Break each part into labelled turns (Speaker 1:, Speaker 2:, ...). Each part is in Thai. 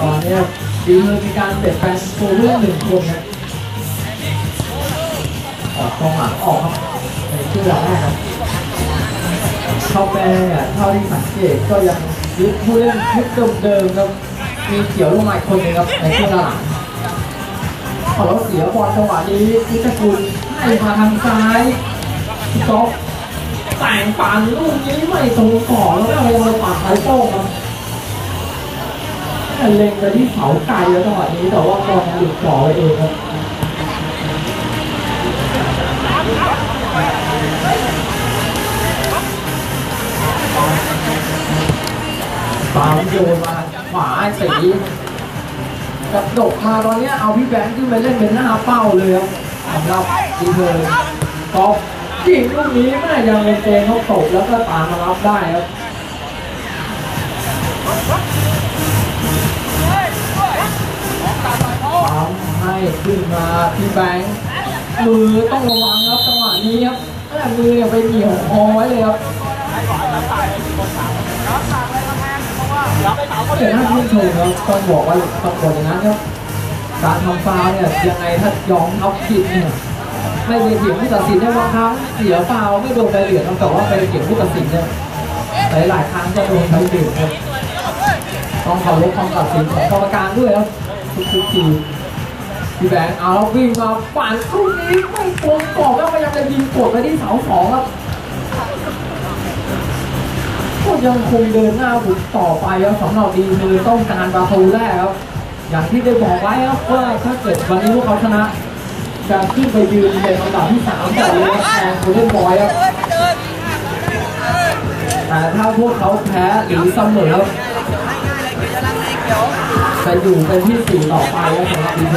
Speaker 1: ตอนนี้ยดีมือมีการเปลี่ยนแปลงตัวเรื่องหนึ่งคนนะออกกองหลังออกครับในครึ่งเวลาแรกครับเข้าแม่เนี่ยเท่าที่สังเกตก็ยังยึดผู้เล่นชุดเดิมๆครับมีเขียวลงมาอีกคนนึงครับในครึ่วลาหลังพอเราเสียบอลจังหวะนี้พิจกุลให้มาทางซ้ายพี่ก๊อฟแต่งปานลูกนี้ไม่ตรงต่อแล้วก็เลยมาปาดไอ้โป้งครับ เล็งไปที่เสาไกลแล้วจังหวะนี้แต่ว่าบอลหลุดจ่อไปเองครับปาโยนมาขวาสีกระดกมาตอนนี้เอาพี่แบงค์ขึ้นไปเล่นเป็นหน้าเป้าเลยครับสำหรับดีเทอร์กอล์ฟยิงลูกนี้แม่ยังเป็นเจนเขาตกแล้วก็ตามมารับได้ครับ ให้ขึ้นมาที่แบงค์มือต้องระวังครับจังหวะนี้ครับแม่มือเนี่ยไปเหนียวคอไว้เลยครับเดี๋ยวน่าชื่นชมครับต้องบอกว่าต้องบอกอย่างนั้นครับการทำฟาวเนี่ยยังไงถ้ายอมทับผิดเนี่ยไม่ไปเถียงผู้ตัดสินในบาครั้งเสียฟาวไม่โดนใบเหลืองแต่ว่าไปเถียงผู้ตัดสินเนี่ยหลายหลายๆครั้งจะโดนใบเหลืองครับต้องเคารพคำตัดสินของกรรมการด้วยครับทุกๆที พี่แบงค์เอาวิ่งมาปั่นลูกนี้ไม่ตรงกรอบแล้วพยายามจะยิงกดไปที่เสาสองครับก็ยังคงเดินหน้าบุกต่อไปครับสำหรับดีคือต้องการประตูแรกครับอย่างที่ได้บอกไว้ครับว่าถ้าเกิดวันนี้พวกเขาชนะจะขึ้นไปยืนเป็นอันดับที่สามต่อเลยแทนโคเดนบอยครับแต่ถ้าพวกเขาแพ้หรือเสมอครับจะอยู่เป็นที่สี่ต่อไปครับสำหรับดีเท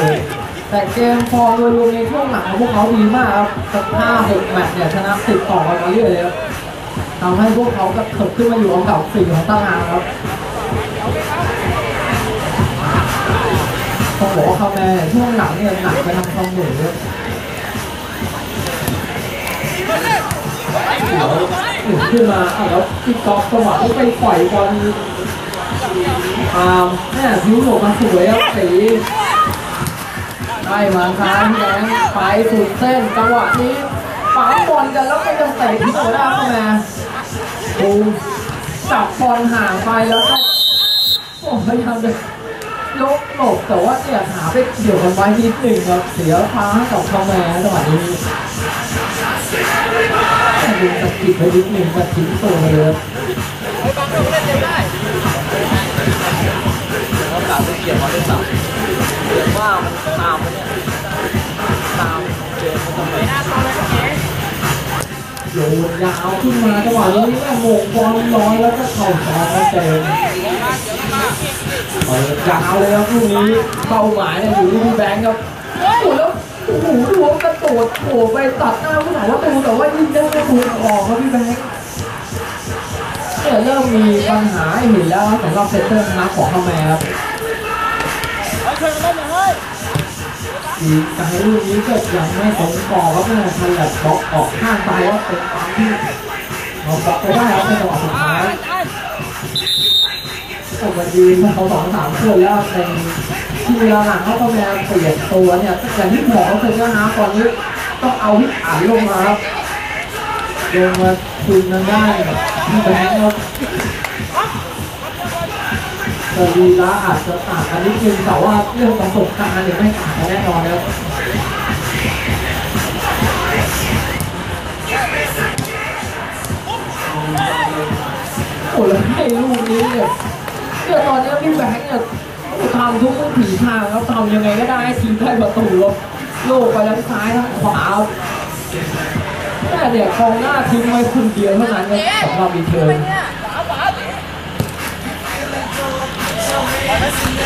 Speaker 1: แต่เกมฟอร์มโดยรวมในช่วงหลังของพวกเขาดีมากครับสักห้าหกแมตช์เนี่ยชนะติดต่อกันมาเรื่อยเลยครับทำให้พวกเขากระเถิบขึ้นมาอยู่อันดับสี่ของตารางครับต้องบอกว่าคาแมนช่วงหลังเนี่ยหนักไปทางคอมเหนือเดี๋ยวหนุนขึ้นมาแล้วพี่กอล์ฟจังหวะที่ไปปล่อยบอลตาแม่พิ้วหลบมาสวยครับสี ได้มาซ้ายพี่แดงไปสุดเส้นจังหวะนี้ปั๊มบอลกันแล้วก็ยังเตะที่หัวหน้าเข้ามาปูจับบอลห่างไปแล้วก็โอ้พยายามจะยกหลบแต่ว่าเนี่ยขาไปเกี่ยวกันไว้นิดหนึ่งครับเสียฟ้ากับเข้ามาจังหวะนี้ถ้าดูสกิดไปนิดหนึ่งก็ทิ้งตัวเลยครับ
Speaker 2: เขากลับไปเกี่ยวมาด้วยซ้ำเกี่ยวว่ามัน ตามไปเนี่ยตามเจอเขาทำไม
Speaker 1: โยนยาวขึ้นมาจังหวะนี้แม่โมงบอลน้อยแล้วก็เข่าซ้ายเต็มเปิดยาวเลยครับลูกนี้เป้าหมายอยู่ที่พี่แบงค์ครับโอ้โหแล้วโอ้โหดูว่ากระโดดโผล่ไปตัดหน้าผู้หลังประตูแต่ว่ายิงได้ไม่ถูกออกครับพี่แบงค์เนี่ยเริ่มมีปัญหาเห็นแล้วสำหรับเซนเตอร์นักของคาแมร์ครับอีกการลู กนี้ก็ยังไม่สมกรอบครับแม่ทันแลบบล็อกออกข้างไปว่าเป็นตามที่เราบล็อกไปได้ครับในจังหวะสุดท้ายผมมายืนเขาสองสามคนแล้วเป็นที่เวลาหลังเขาก็มาเปลี่ยนตัวเนี่ยอย่างที่บอกก็คือว่านะตอนนี้ต้องเอาที่อ่านลงมาครับลงมาคืนกันได้ที่แบงค์ครับ แต่วีละอาจจะต่างกันนิดนึงแต่ว่าเรื่องประสบการณ์เนี่ยไม่ต่างกันแน่นอนนะครับโอ้แล้วให้ลูกนี้เนี่ยเนี่ยตอนนี้พี่แบงค์เนี่ยทำทุกวิถีทางแล้วทำยังไงก็ได้ให้ทีมได้ประตูครับโลกไปทั้งซ้ายทั้งขวาแต่เนี่ยกองหน้าทิ้งไว้คนเดียวเท่านั้นครับสำหรับอีเทิร์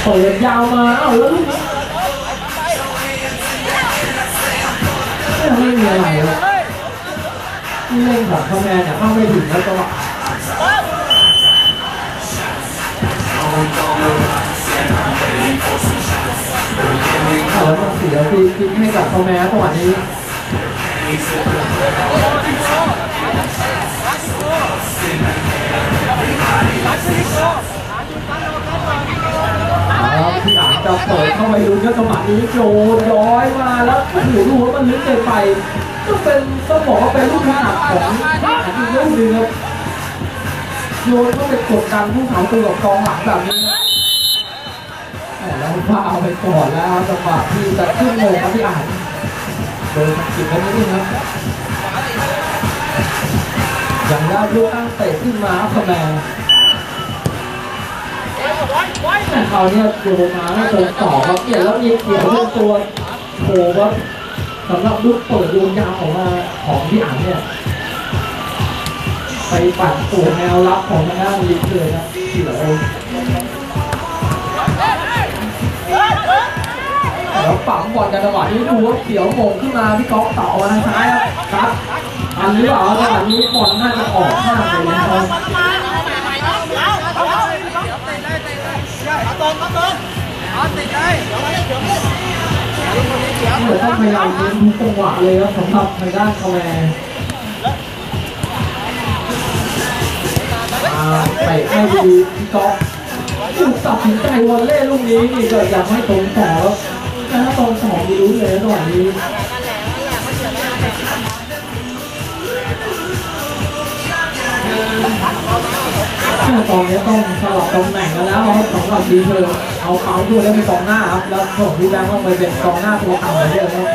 Speaker 1: เปิดยาวมาเอาแล้วลูกไม่มีอะไรเลยนี่เล่นแบบพ่อแม่เนี่ยข้าไม่ถึงแล้วก็แล้วเสียที่ที่ให้กลับพ่อแม่จังหนี้ ที่อ่านจะเปิดเข้าไปดูก็จังหวะนี้โยนย้อยมาแล้วโอ้โหดูว่ามันลึกเกินไปก็เป็นต้องบอกว่าเป็นลูกถนัดของพี่อ่านอีกลูกหนึงครับโยนเขาไปกดดันผู้สาวตัวกับกองหลังแบบนี้แต่แล้วพาเอาไปก่อนแล้วจังหวะที่จะขึ้นโมงครับพี่อ่านโดนสะกิดกันนิดนึงครับอย่างได้ลูกตั้งเตะขึ้นมาครับคะแน แต่เขาเนี่ยโยนมาให้ตรงต่อครับเนี่ยแล้วมีเกี่ยวเรื่องตัวโผล่ครับสำหรับลูกเปิดโยนยาวออกมาของพี่อันเนี่ยไปปั่นตัวแนวรับของทางด้านลิฟเลยครับที่เหลือแล้วปั๊มบอลกันจังหวะนี้ดูว่าเขียวโมงขึ้นมาพี่ก๊อฟต่อมาทางซ้ายครับ อันหรือเปล่าจังหวะนี้บอลน่าจะออกข้างไปแล้วครับ เหมือนต้องพยายามเลี้ยงทุกจังหวะเลยครับสำหรับทางด้านคาแมร์อ่าเตะให้ดีพี่ก๊อฟตัดสินใจวอลเล่ลูกนี้นี่ก็อยังไม่ตรงต่อครับตรงต่อมีรู้เลยนะจังหวะนี้ ตอนนี้ต้องสลับตำแหน่งแล้วครับสำหรับดีเธอเอาเขาด้วยแล้วเป็นกองหน้าครับแล้วส่งพี่แบงค์ลงไปเป็นกองหน้าตัวต่ำเหมือนเดิมครับ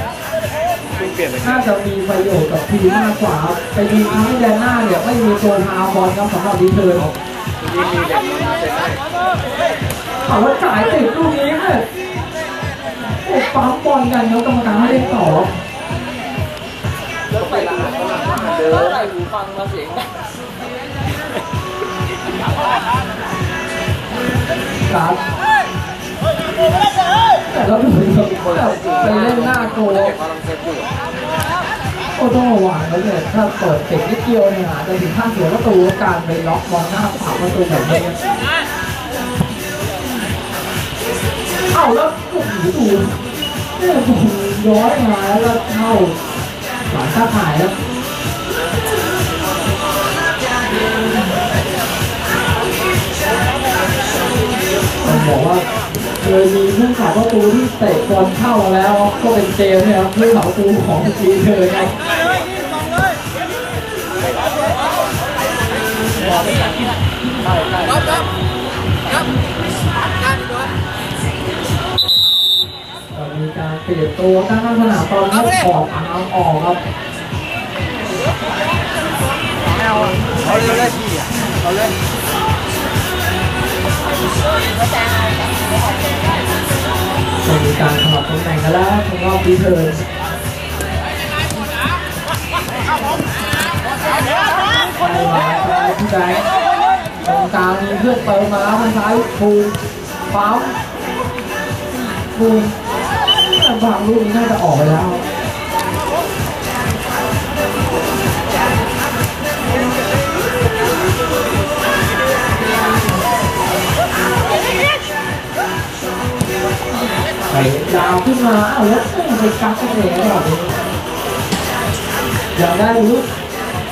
Speaker 2: เปลี่ยนเลย
Speaker 1: น่าจะมีประโยชน์กับทีมมากกว่าไปดูทางที่แดนหน้าเนี่ยไม่มีตัวพาบอลครับสำหรับดีเทอร์
Speaker 2: นี่มีเนได้
Speaker 1: เอาว่าจ่ายติดลูกนี้เนี่ยโอ้ปั๊มบอลกันครับกรรมการไม่ได้ต่อ
Speaker 2: แล้วไปร้านเขาหลังเดินไรหูฟังมาเสียง
Speaker 1: ครับไปเล่นหน้าโก
Speaker 2: เด็กกำลังเซ็ตอยู่
Speaker 1: โอ้ต้องระวังแล้วเนี่ยถ้าเปิดเตะนิดเดียวเนี่ยอาจะถึงขั้นเสียประตูการไปล็อกบอลหน้าผาประตูแบบนี้เอ้าแล้วโอ้โหดูเนี่ยผมย้อยมาแล้วเข้าหลังท่าถ่ายแล้วต้องบอกว่า เคยมีผู้สาประตูที่เตะบอลเข้ามาแล้วก็เป็นเจมส์เนี่ยครับผู้สาประตูของทีมเธอครับ
Speaker 2: ใช่ใช่
Speaker 1: ก็มีการเปลี่ยนตัวตั้งข้างสนามตอนนี้ออกเอาออกครับ
Speaker 2: เขาเล่นได้ที่อะเขาเล่น
Speaker 1: ก็มีการสลับตำแหน่งกันแล้วสำหรับดีเทิร์นไปมาซ้ายพี่แบงค์ตรงกลางมีเพื่อนเติมมาแล้วทางซ้ายภูมิปั๊มภูมิบางลูกนี้น่าจะออกไปแล้ว ไปดาวขึ้นมาเอาแล้วไปกักกันเองแบบนี้อยากได้ลูก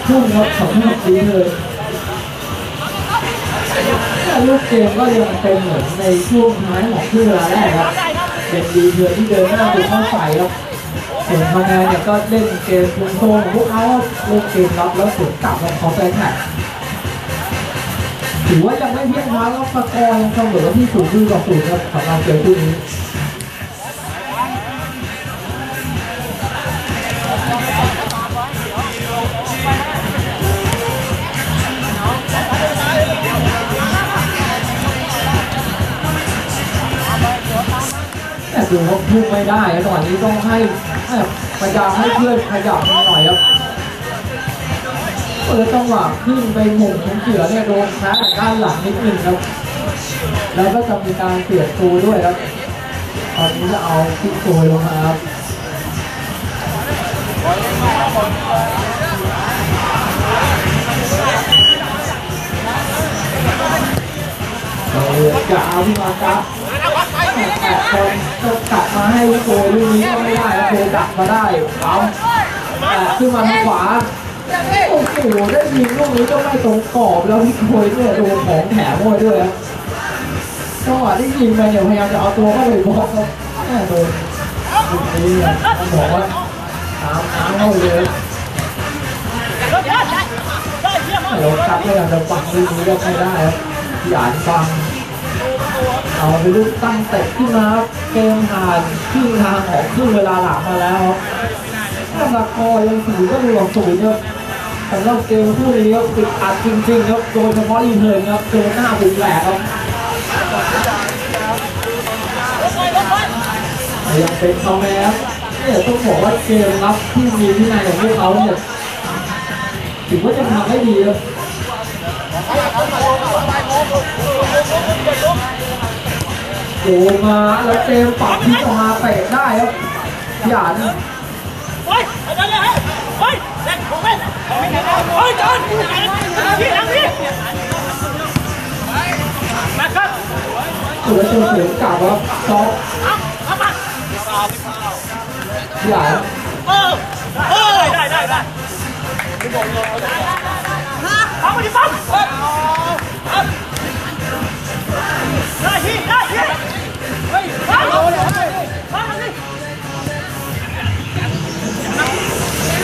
Speaker 1: พุ่งครับสองหกดีเลยแต่ลูกเกมก็ยังเป็นเหมือนในช่วงท้ายของครึ่งเวลาแรกครับเป็นดีเทือที่เดินหน้าดูเข้าใส่ครับส่วนคะแนนเนี่ยก็เล่นเกมคุมโซนของพวกเขาล่นเกมรับแล้วสวนกลับของเขาไปแท็กถือว่ายังไม่เพียงพอแล้วสกอร์ยังเสมอที่ศูนย์ต่อศูนย์ครับสำหรับเกมคู่นี้ ดูครับพุ่งไม่ได้ครับจังหวะนี้ต้องให้พยายามให้เพื่อนขยับหน่อยครับเปิดจังหวะขึ้นไปหมุนของเสือเนี่ยโดนแพ้ด้านหลังนิดนึงครับ แล้วก็จะมีการเสียบตูด้วยครับตอนนี้จะเอาติดตัวลงมาครับเราจะเอาพี่มาครับ คนจะกลับมาให้โกยลูกนี้ก็ไม่ได้โกยดักมาได้เอาแต่ขึ้นมาทางขวาโอ้โหได้ยิงลูกนี้ก็ไม่ตรงกรอบแล้วพี่โกยเนี่ยโดนของแถมมาด้วยครับจังหวะที่ยิงไปเนี่ยพยายามจะเอาตัวเข้าไปบล็อกครับแม่โดนลูกนี้เนี่ยต้องบอกว่าตามน้ำเข้าเลยเราคัดไม่อยากจะฟังลูกนี้ก็ไม่ได้ครับพี่านฟัง เอาไปลูกตั้งเตะขึ้นมาครับเกมผ่านครึ่งทางของครึ่งเวลาหลังมาแล้วครับถ้าสกอยังสูงก็มีหวังสูงครับสำหรับเกมคู่นี้ครับติดอัดจริงๆครับโดยเฉพาะอีเทิร์นครับเจอหน้าบุญแหลกครับยังเป็นเขาแม้เนี่ยต้องบอกว่าเกมรับที่มีวินัยของพวกเขาเนี่ยถือว่าจะทำได้ดีครับ โอ้มาแล้วเจมปัดที่ออกมาเตะได้ครับหยาด
Speaker 3: เฮ้ยเอาไปเลยเฮ้ยเด็กผมเฮ้ยเฮ้ยจอนพี่ทางนี้มาครับ
Speaker 1: สวยจนเสียงกลับครับซอก
Speaker 3: เอาเอามา
Speaker 1: หยาด
Speaker 3: เออเออได้ได้ได้เอาไปดิปั๊มได้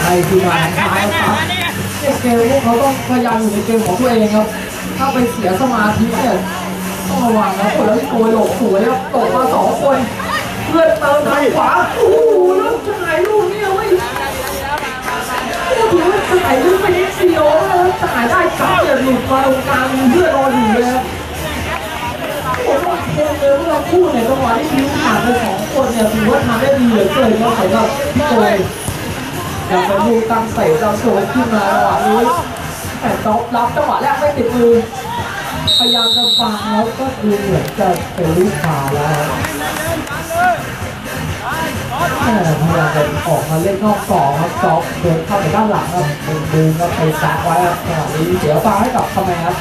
Speaker 3: ไอ้
Speaker 1: คือมาท้ายครับเนี่ยเกมพวกเขาต้องพยายามอยู่ในเกมของตัวเองครับ ถ้าไปเสียสมาธิเนี่ยต้องระวังนะคนแล้วโกยหลบสวยครับตกมาสองคนเพื่อนเติมทางขวาโอ้โหแล้วจ่ายลูกเนี่ยเว้ยโอ้โหจ่ายลูกไปนิดเดียวแล้วจ่ายได้กลับเนี่ยหลุดมาตรงกลางเพื่อนรออยู่เลยครับผมว่าเกมเลยที่เราพูดเนี่ยจังหวะที่พิ้วผ่านไปสองคนเนี่ยถือว่าทำได้ดีเหลือเกินครับสำหรับพี่โจ ยอยากเป็นลูกตั้งเตะเราโจยขึ้นมาจังหวะนี้แต่ต๊อปรับจังหวะแรกไม่ติดมือ พยายามจะฟังแล้วก็ดูเหมือนจะเป็นลูกขาแล้วแหมพยายามจะออกมาเล่นนอกกรอบครับต๊อปเดินเข้าไปด้านหลังครับดึงดึงครับไปซักไว้ครับจังหวะนี้เสียฟ้าให้กับคาแมนครับ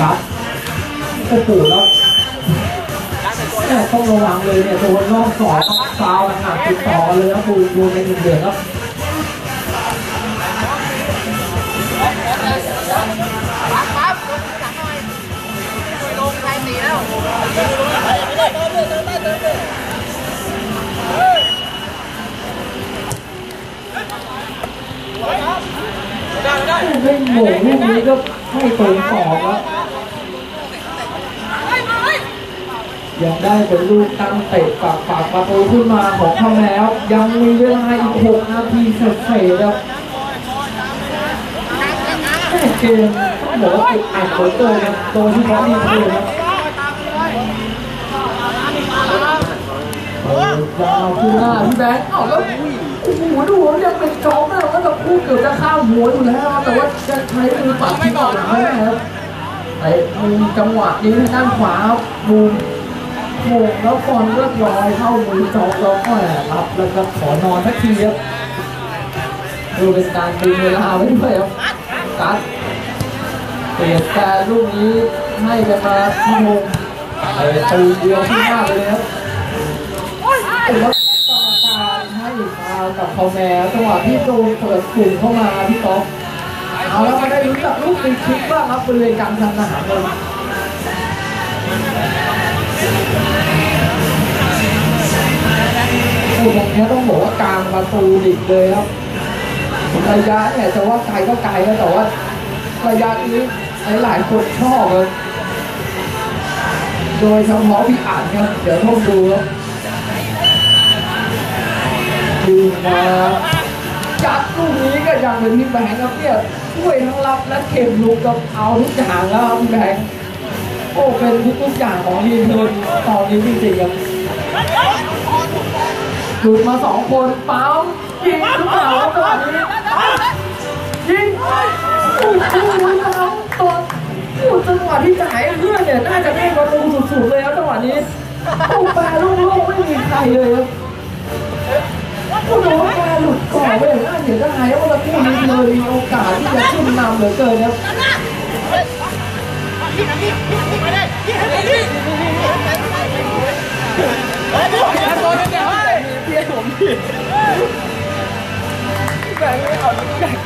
Speaker 1: ครับโอ้โหแล้ว เนี่ยต้องระวังเลยเนี่ยโดนรอบสองฟาวหนักติดต่อเลยนะครับดูดูในหนึ่งเดือนครับไม่นโหม่งลูกนี้ก็ให้ตรงต่อครับ ยังได้เป็นลูกตั้งเตะปากปากประตูขึ้นมาของเขาแล้ว ยังมีเวลาอีกหกนาทีเศษๆครับแม่เกมต้องบอกว่าติดอัดเหลือเกินครับโดยเฉพาดีเทลครับเออยาวขึ้นหน้าพี่แบงค์เอ้าแล้วโอ้โหดูยังเป็นจอมแล้วแล้วเราพูดเกือบจะข้ามหัวอยู่แล้วแต่ว่าจะใช้มือปัดที่ต่อหลังไม่ได้ครับไอ้มุมจังหวะนี้ทางด้านขวาบมุม โมงแล้วบอลก็ลอยเข้ามือจอกแล้วก็รับแล้วก็ขอนอนสักทีครับดูเป็นการดึงเวลาไว้ด้วยครับกัดเปลี่ยนแต่ลูกนี้ให้กันมาที่โมงไอ้ตูเดียวที่มากเลยครับแล้วกรรมการให้ฟาวกับคอแมร์จังหวะที่โดนเปิดกลุ่มเข้ามาพี่ต๊อกเอาแล้วมาได้รู้จักลูกฟรีคิกบ้างครับบริเวณกลางสนามเลย คู่ตรงนี้ต้องบอกว่ากลางประตูดิบเลยครับระยะเนี่ยจะว่าไกลก็ไกลนะแต่ว่าระยะนี้หลายคนชอบเลยโดยเฉพาะพี่อ่านครับเดี๋ยวต้องดูครับดูมาจัดลูกนี้ก็ยังเป็นพี่แบงค์ครับเนี่ยช่วยทั้งรับและเข็มลุกกับเอาทุกอย่างแล้วครับพี่แบงค์โอ้เป็นทุกๆอย่างของทีมเธอตอนนี้จริงๆครับ หลุดมาสองคนปั๊มยิงหรือเปล่าจังหวะนี้ยิงโอ้โหน้องตัวจังหวะที่จ่ายเพื่อนเนี่ยน่าจะได้ประตูสุดๆเลยครับจังหวะนี้โอ้ปรโล่งๆไม่มีใครเลยครับโอ้โหแปรหลุดก่อนไปอย่างน่าเสียดายครับว่าคู่นี้เลยมีโอกาสที่จะขึ้นนำเหลือเกินครับ
Speaker 3: พี่นะพี่พี่ไปเลย
Speaker 2: แบงไม่เอาแบง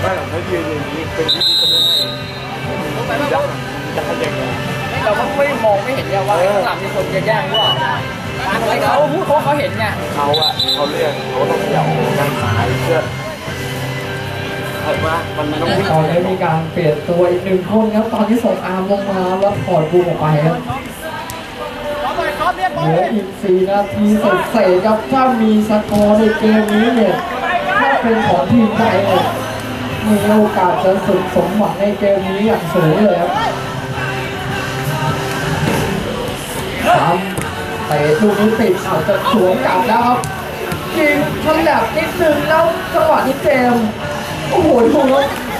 Speaker 4: ไม่หรอกถ้ายืนอย่างนี้เป็นวิธีก็ไม่ได้จะจะยังไง
Speaker 2: เราก็ไม่มองไม่เห็นไงว่าข้างหลังมีคนจะแย่งหรือเปล่าไอ้เขาพูดเขาเขาเห็นไง
Speaker 4: เขาอะเขาเรียกเขาต้องเขย่าด้านซ้ายเพื่อเห็นไหมมันมันต้องวิ่ง
Speaker 1: ตอนนี้มีการเปลี่ยนตัวอีกหนึ่งคนครับตอนนี้ส่งอาร์มลงมาแล้วถอดบูมออกไปครับ
Speaker 3: เห
Speaker 1: ลืออีก 4 นาทีเศษครับถ้ามีสกอร์ในเกมนี้เนี่ยถ้าเป็นของทีมไทยเนี่ยมีโอกาสจะสุดสมหวังในเกมนี้อย่างสูงเลยครับทำเตะลูกนี้ติดอาจจะสวนกลับแล้วครับยิงฉลับนิดนึงแล้วจังหวะนี้เจมโอ้โหถูก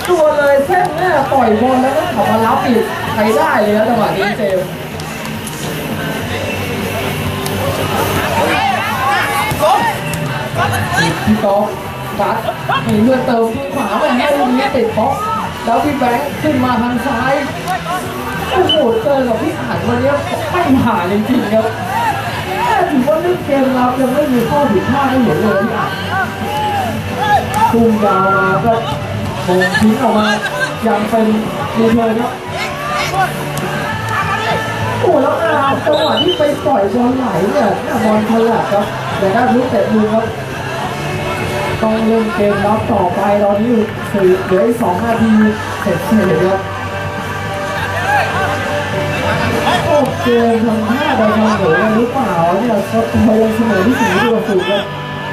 Speaker 1: ตัวเลยเส้นหน้าปล่อยบอลแล้วก็ขับมารับอีกใช้ได้เลยนะจังหวะนี้เจม พี่ก๊อฟรัดหนีเพื่อเติมที่ขวาไปให้ลูกนี้ติดบล็อกแล้วพี่แบงค์ขึ้นมาทางซ้ายโอ้โหเจอกับพี่อ่านวันนี้ไม่ผ่านจริงๆครับแค่ถือว่าเล่นเกมเรับยังไม่มีข้อผิดพลาดให้เห็นเลยพี่อ่านทุ่มยาวมาก็โมงทิ้งออกมายังเป็นรีเทิร์นครับโอ้แล้วอาจังหวะที่ไปปล่อยบอลไหลเนี่ยน้าบอลฉลับครับ แต่ได้รู้แต่มือครับต้องเล่นเกมรับต่อไปตอนนี้อยู่สี่เหลืออีกสองนาทีเสร็จเสร็จครับโอ้เกมทำท่าไปทางเหนือหรือเปล่าเนี่ยก็พยายามเสมอที่สี่ที่ประสูครับ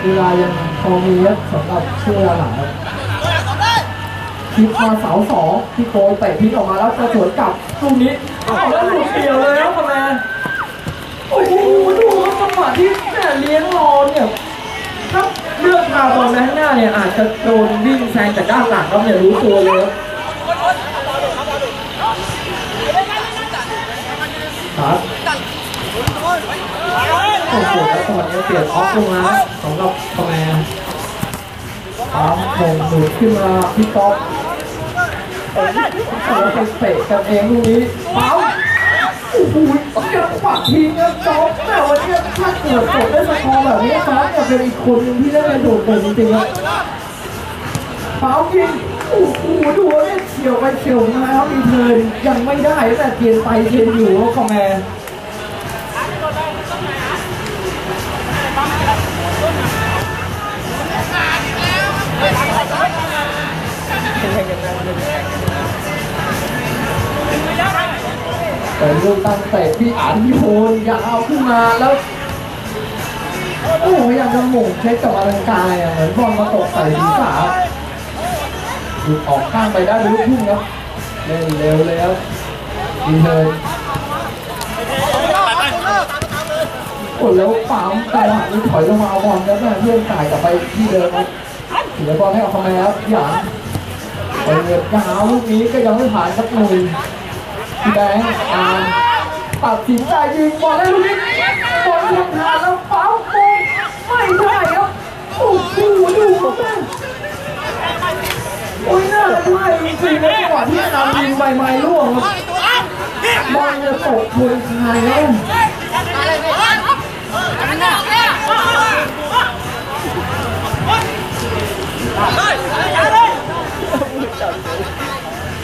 Speaker 1: เวลายังพอมีครับสำหรับช่วงเวลาหลังคิดมาเสาสองที่โกยเตะพลิกออกมาแล้วจะสวนกลับตรงนี้อ้าวแล้วหลุดเดียวเลยครับคะแนนโอ้โหดูครับจังหวะที่ เลี้ยงรอเนี่ยถ้าเลือกพาบอลไปข้างหน้าเนี่ยอาจจะโดนวิ่งแซงจากด้านหลังครับเนี่ยรู้ตัวเลยครับโอ้โหแล้วตอนนี้เปลี่ยนออฟลงมาสำหรับคะแนนปั๊มคงดูดขึ้นมาพี่ก๊อฟแล้วไปเตะกันเองลูกนี้ปั๊ม โอ้โหจังหวะทิ้งครับจ๊อบแต่วันนี้ถ้าเกิดจบได้สกอร์แบบนี้จ๊อบจะเป็นอีกคนนึงที่ได้เป็นโดดเด่นจริงๆครับเปายิงโอ้โหดูว่าเนี่ยเฉียวไปเฉียวมาครับมีเทิร์นยังไม่ได้แต่เทียนไปเทียนอยู่ครับคอมแมนเป็น ลูกตั้งเตะที่อันโยนยาวขึ้นมาแล้วโอ้โหยายามจะหม่งเช็คกับอลังกายอะเหมือนบอลมาตกใส่ศีรษะหลุดออกข้างไปได้ลูกทุ่งครับเล่นเร็วเลยครับดีเลยโอ้แล้วปามจังหวะนี้ถอยลงมาเอาบอลแล้วแม่เพื่อนจ่ายกลับไปที่เดิมครับเสียบอลให้กับคอมแมนครับหยานเปิดยาวลูกนี้ก็ยังไม่ผ่านสักหนึ่ง แบงค์อาร์มตัดสินใจยิงบอลให้ลูกนี้บอลทำทางแล้วเป้าโกงไม่ได้ครับโอ้โหดูครับแม่โอ้ยน่าจะได้จริงๆในจังหวะที่นำยิงใบไม้ร่วงครับบอลจะตกบนคายแล้ว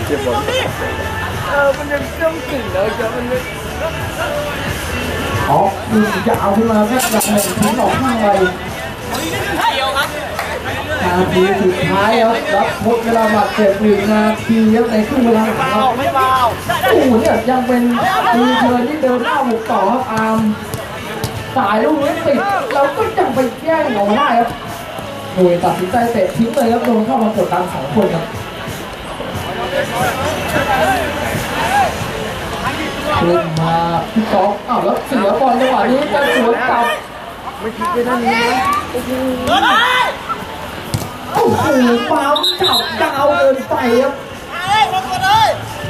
Speaker 4: เจ็บบอล
Speaker 2: เออมันยังเชื่อมกึ่งเลยจะมัน
Speaker 1: ออกยิงยาขึ้นมาแค่ดักหนึ่งทิ้งออกข้างไป
Speaker 3: เดียวครับ
Speaker 1: นาทีสุดท้ายครับรับหมดเวลาบาดเจ็บหนึ่งนาทีครับในครึ่งเวลาหลังครับ
Speaker 3: ไม่เบา
Speaker 1: โอ้โหเนี่ยยังเป็นทีเชิญที่เดินหน้าบุกต่อครับอาร์มสายลูกนี้ติดเราก็ยังไปแย่งเอาไม่ได้ครับโดยตัดสินใจเตะทิ้งเลยครับโดนเข้ามากดดันสองคนครับ ขึ้นมาพี่ก๊อฟอ้าวแล้วเสียบอลจังหวะนี้จะสวนกลับ
Speaker 4: ไม่คิดไปด้านนี้นะ
Speaker 1: โอ้โหปั๊มจับยาวเกินไปครับ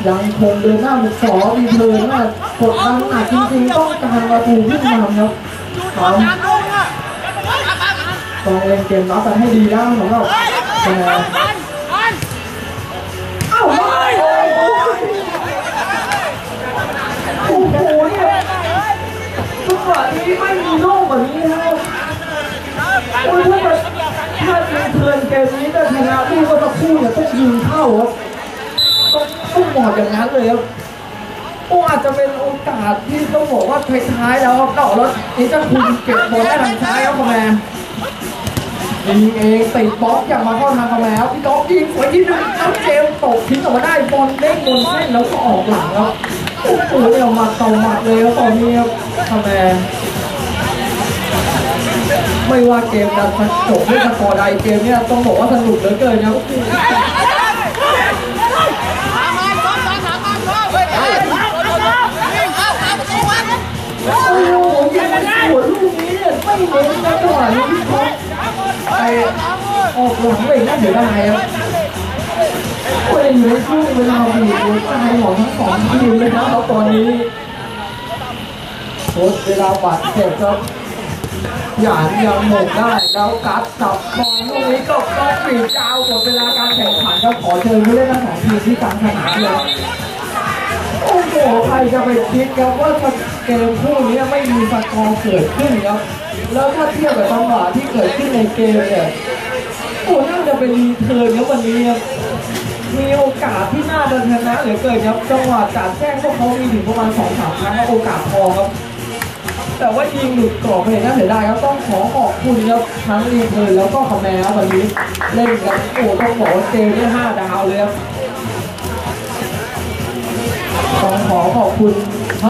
Speaker 1: ยังคงเดินหน้าบุกสองมีเพลินว่ากกดดันหนักจริงๆต้องการประตูขึ้นนำครับปั๊มต้องเล่นเกมรับกันให้ดีนะสำหรับ หวะนี้ไม่มีโลกแบบนี้นะครับโอ้ยถ้ามันถ้ามีเทิร์นเกมนี้จะชนะลูกก็จะคู่เนี่ยต้องยิงเข้าครับต้องต้องหมดอย่างนั้นเลยครับโอ้อาจจะเป็นโอกาสที่ต้องบอกว่าท้ายๆแล้วครับต่อแล้วนี่จะคุณเก็บบอลได้ทางซ้ายครับคอมแมนยิงเองติดบล็อกอย่างมาเข้าทางคอมแมนครับพี่ก๊อฟยิงสวยที่หนึ่งแล้วเจมตกทิ้งออกมาได้บอลเด้งบนเส้นแล้วก็ออกหลังครับ โอ้โหเนี่ยมาต่อหมัดเลยครับตอนนี้ครับคอมแมไม่ว่าเกมจะจบด้วยสกอร์ใดเกมเนี่ยต้องบอกว่าสนุกเหลือเกินนะโอ้โหยิงสวนลูกนี้เนี่ยไม่เน้นนะจังหวะนี้พี่ท็อปไปออกหลังไปน่าเสียดายครับ โอ้ยอยู่ในช่วงเวลาบีบหัวใจของทั้งสองทีมเลยนะครับตอนนี้โค้ชเวลาบาดเจ็บครับหยานยังหมกได้แล้วกัดจับบอลลูกนี้ก็ต้องปีดยาวหมดเวลาการแข่งขันครับขอเชิญผู้เล่นทั้งสองทีมที่กลางสนามเลยโอ้โหใครจะไปคิดครับว่าเกมคู่นี้ไม่มีสกอร์เกิดขึ้นครับแล้วถ้าเทียบกับจังหวะที่เกิดขึ้นในเกมเนี่ยโอ้น่าจะเป็น Return ครับวันนี้ครับ มีโอกาสที่น่าจะชนะเหลือเกินครับจังหวะการแจ้งพวกเขามีถึงประมาณสองสามครั้งโอกาสพอครับ แต่ว่ายิงหลุดกรอบไปน่าเสียดายครับต้องขอขอบคุณครับทั้ง Return แล้วก็ขะแมร์ครับวันนี้เล่นกันโอ้ต้องบอกว่าเกมได้ห้าดาวเลยครับต้องขอขอบคุณ